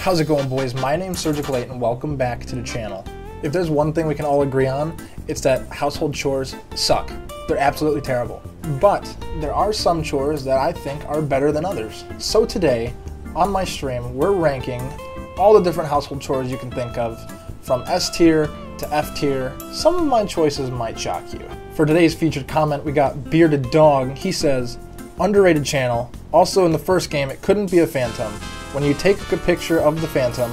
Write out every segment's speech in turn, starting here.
How's it going, boys? My name's Surgical 8, and welcome back to the channel. If there's one thing we can all agree on, it's that household chores suck. They're absolutely terrible. But there are some chores that I think are better than others. So today, on my stream, we're ranking all the different household chores you can think of, from S tier to F tier. Some of my choices might shock you. For today's featured comment, we got Bearded Dog. He says, underrated channel. Also, in the first game, it couldn't be a phantom. When you take a picture of the phantom,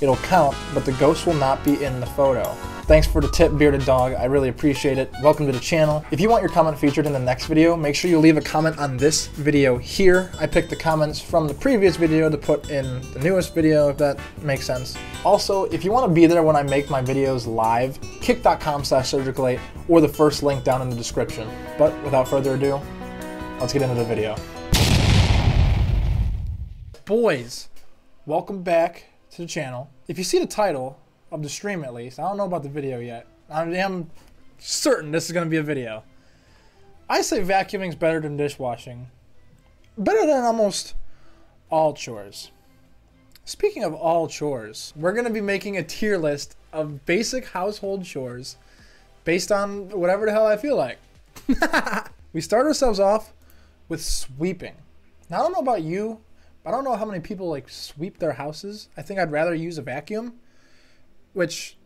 it'll count, but the ghost will not be in the photo. Thanks for the tip, Bearded Dog. I really appreciate it. Welcome to the channel. If you want your comment featured in the next video, make sure you leave a comment on this video here. I picked the comments from the previous video to put in the newest video, if that makes sense. Also, if you want to be there when I make my videos live, kick.com slash surgical8 or the first link down in the description. But without further ado, let's get into the video boys, welcome back to the channel. If you see the title of the stream at least, I don't know about the video yet. I am certain this is going to be a video. I say vacuuming's better than dishwashing. Better than almost all chores. Speaking of all chores, we're going to be making a tier list of basic household chores based on whatever the hell I feel like. we start ourselves off with sweeping. Now, I don't know about you, I don't know how many people like sweep their houses. I think I'd rather use a vacuum, which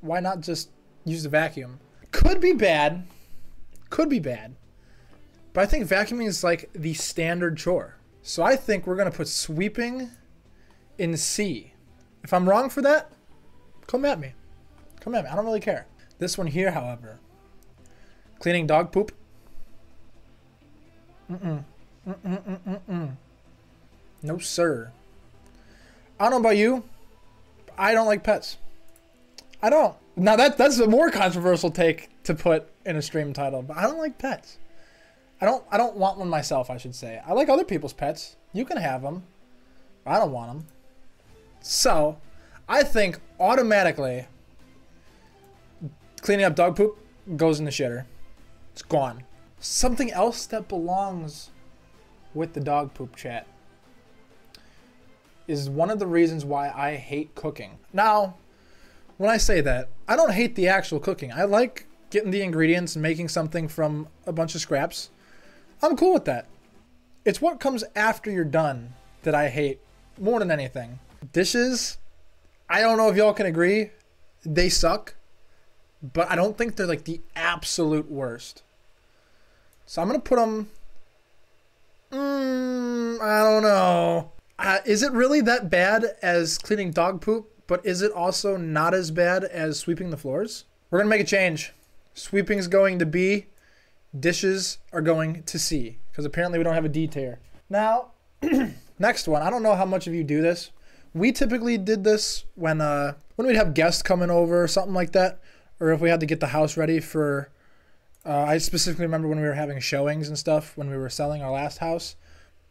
why not just use the vacuum? Could be bad. Could be bad. But I think vacuuming is like the standard chore. So I think we're going to put sweeping in C. If I'm wrong for that, come at me. Come at me. I don't really care. This one here, however, cleaning dog poop. Mm-mm. Mm-mm-mm-mm-mm. No, sir. I don't know about you. I don't like pets. I don't. Now that that's a more controversial take to put in a stream title, but I don't like pets. I don't I don't want one myself, I should say. I like other people's pets. You can have them. I don't want them. So, I think automatically cleaning up dog poop goes in the shitter. It's gone. Something else that belongs with the dog poop chat is one of the reasons why I hate cooking. Now, when I say that, I don't hate the actual cooking. I like getting the ingredients and making something from a bunch of scraps. I'm cool with that. It's what comes after you're done that I hate more than anything. Dishes, I don't know if y'all can agree, they suck, but I don't think they're like the absolute worst. So I'm going to put them. Mm, I don't know. Uh, is it really that bad as cleaning dog poop? But is it also not as bad as sweeping the floors? We're gonna make a change. Sweeping is going to B. Dishes are going to C because apparently we don't have a D tier. Now, next one. I don't know how much of you do this. We typically did this when uh when we'd have guests coming over or something like that, or if we had to get the house ready for. Uh, I specifically remember when we were having showings and stuff when we were selling our last house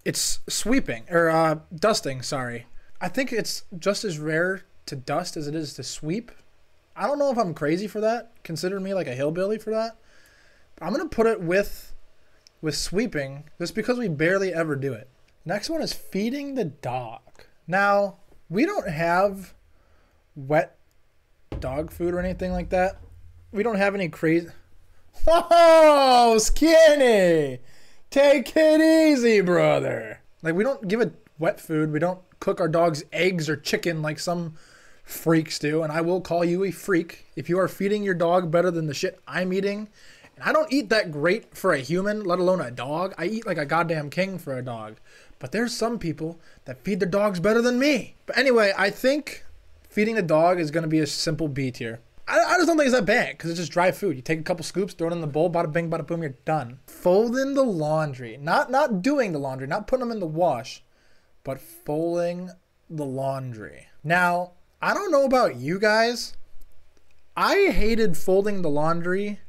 it's sweeping or uh, dusting. Sorry, I think it's just as rare to dust as it is to sweep. I don't know if I'm crazy for that. Consider me like a hillbilly for that. I'm gonna put it with with sweeping just because we barely ever do it. Next one is feeding the dog. Now we don't have wet dog food or anything like that. We don't have any crazy. Whoa, skinny! Take it easy, brother. Like, we don't give it wet food. We don't cook our dogs eggs or chicken like some freaks do. And I will call you a freak if you are feeding your dog better than the shit I'm eating. And I don't eat that great for a human, let alone a dog. I eat like a goddamn king for a dog. But there's some people that feed their dogs better than me. But anyway, I think feeding a dog is going to be a simple B tier. I, I just don't think it's that bad because it's just dry food. You take a couple scoops, throw it in the bowl, bada bing, bada boom, you're done. Folding the laundry, not not doing the laundry, not putting them in the wash, but folding the laundry. Now, I don't know about you guys. I hated folding the laundry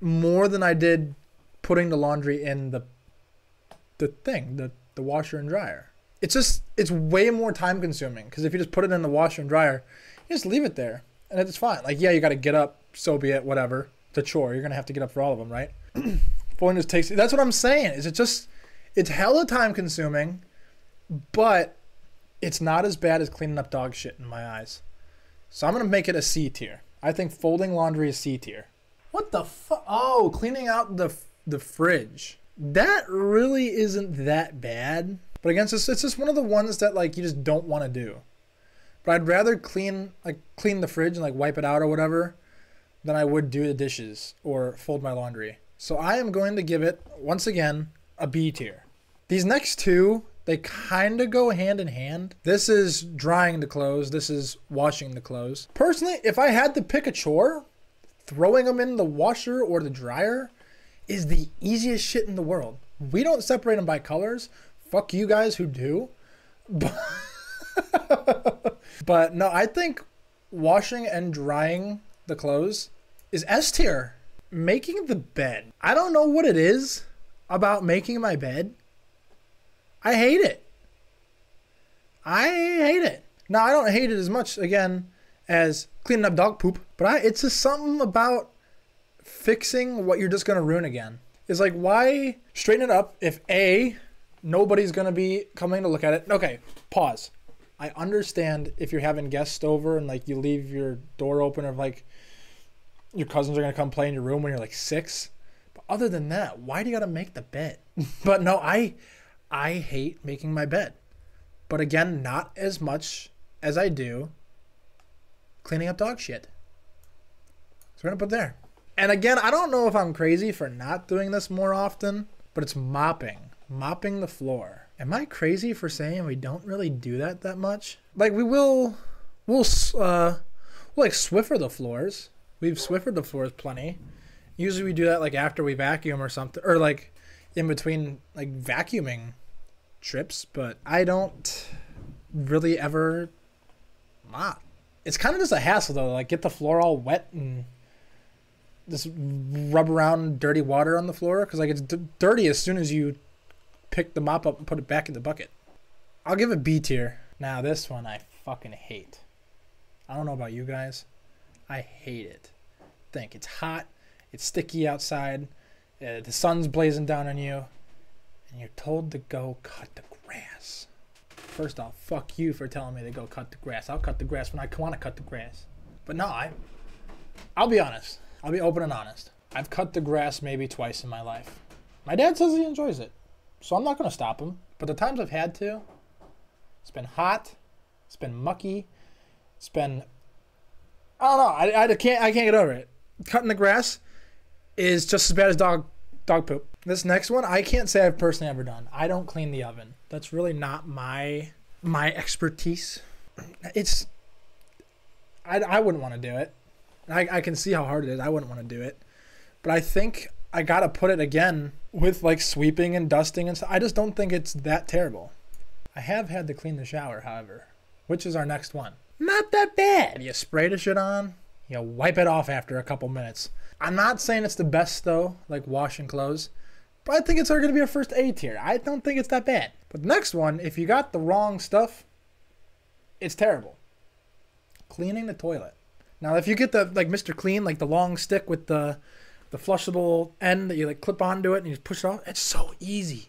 more than I did putting the laundry in the the thing, the the washer and dryer. It's just it's way more time consuming because if you just put it in the washer and dryer, you just leave it there and it's fine. Like, yeah, you got to get up, so be it, whatever. It's a chore. You're gonna have to get up for all of them, right? Folding just takes. That's what I'm saying. Is it just? It's hella time consuming, but it's not as bad as cleaning up dog shit in my eyes. So I'm gonna make it a C tier. I think folding laundry is C tier. What the fuck? Oh, cleaning out the the fridge. That really isn't that bad. But against this, it's just one of the ones that like you just don't want to do. But I'd rather clean like clean the fridge and like wipe it out or whatever than I would do the dishes or fold my laundry. So I am going to give it once again a B tier. These next two, they kind of go hand in hand. This is drying the clothes, this is washing the clothes. Personally, if I had to pick a chore, throwing them in the washer or the dryer is the easiest shit in the world. We don't separate them by colors. Fuck you guys who do. But, but no, I think washing and drying the clothes is S tier. Making the bed. I don't know what it is about making my bed. I hate it. I hate it. Now I don't hate it as much again as cleaning up dog poop, but I, it's just something about fixing what you're just gonna ruin again. It's like why straighten it up if a nobody's gonna be coming to look at it. Okay, pause. I understand if you're having guests over and like you leave your door open or like your cousins are gonna come play in your room when you're like six. But other than that, why do you gotta make the bed? but no, I I hate making my bed. But again, not as much as I do cleaning up dog shit. So we're gonna put there. And again, I don't know if I'm crazy for not doing this more often, but it's mopping. Mopping the floor. Am I crazy for saying we don't really do that that much? Like we will, we'll uh, we'll like Swiffer the floors. We've Swiffered the floors plenty. Usually we do that like after we vacuum or something, or like in between like vacuuming trips. But I don't really ever mop. It's kind of just a hassle though. Like get the floor all wet and just rub around dirty water on the floor because like it's dirty as soon as you pick the mop up and put it back in the bucket. I'll give it B tier. Now this one I fucking hate. I don't know about you guys. I hate it. Think it's hot, it's sticky outside, uh, the sun's blazing down on you, and you're told to go cut the grass. First off, fuck you for telling me to go cut the grass. I'll cut the grass when I want to cut the grass. But no, I, I'll be honest. I'll be open and honest. I've cut the grass maybe twice in my life. My dad says he enjoys it, so I'm not gonna stop him. But the times I've had to, it's been hot, it's been mucky, it's been I don't know. I, I can't I can't get over it. Cutting the grass is just as bad as dog dog poop. This next one I can't say I've personally ever done. I don't clean the oven. That's really not my my expertise. It's I, I wouldn't want to do it. I, I can see how hard it is. I wouldn't want to do it. But I think I gotta put it again with like sweeping and dusting and stuff. I just don't think it's that terrible. I have had to clean the shower, however, which is our next one not that bad. You spray the shit on, you wipe it off after a couple minutes. I'm not saying it's the best though, like washing clothes, but I think it's going to be a first A tier. I don't think it's that bad. But the next one, if you got the wrong stuff, it's terrible. Cleaning the toilet. Now, if you get the like Mr. Clean, like the long stick with the the flushable end that you like clip onto it and you just push it off, it's so easy.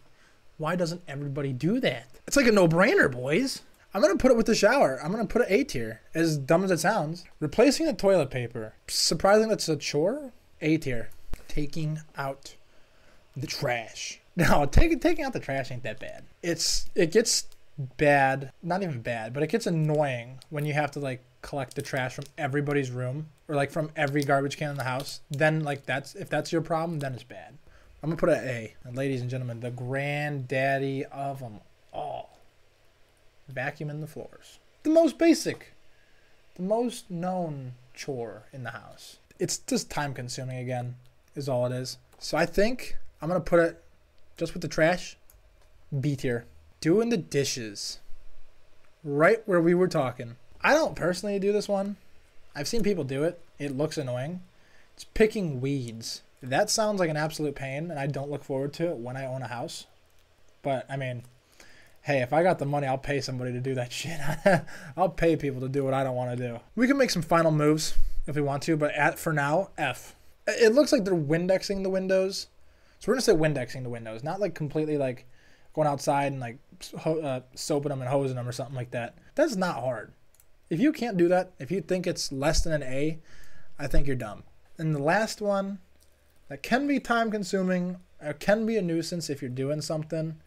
Why doesn't everybody do that? It's like a no-brainer, boys. I'm gonna put it with the shower. I'm gonna put it A tier. As dumb as it sounds. Replacing the toilet paper. Surprising that's a chore. A tier. Taking out the trash. No, taking taking out the trash ain't that bad. It's it gets bad, not even bad, but it gets annoying when you have to like collect the trash from everybody's room or like from every garbage can in the house. Then like that's if that's your problem, then it's bad. I'm gonna put an A. And ladies and gentlemen, the granddaddy of them all vacuuming the floors. The most basic, the most known chore in the house. It's just time consuming again, is all it is. So I think I'm gonna put it just with the trash, B tier. Doing the dishes. Right where we were talking. I don't personally do this one. I've seen people do it. It looks annoying. It's picking weeds. That sounds like an absolute pain, and I don't look forward to it when I own a house. But I mean, hey, if I got the money, I'll pay somebody to do that shit. I'll pay people to do what I don't want to do. We can make some final moves if we want to, but at, for now, F. It looks like they're Windexing the windows. So we're going to say Windexing the windows, not like completely like going outside and like uh, soaping them and hosing them or something like that. That's not hard. If you can't do that, if you think it's less than an A, I think you're dumb. And the last one that can be time consuming or can be a nuisance if you're doing something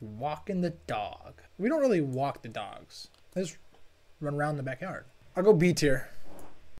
walking the dog. We don't really walk the dogs. They just run around the backyard. I'll go B tier.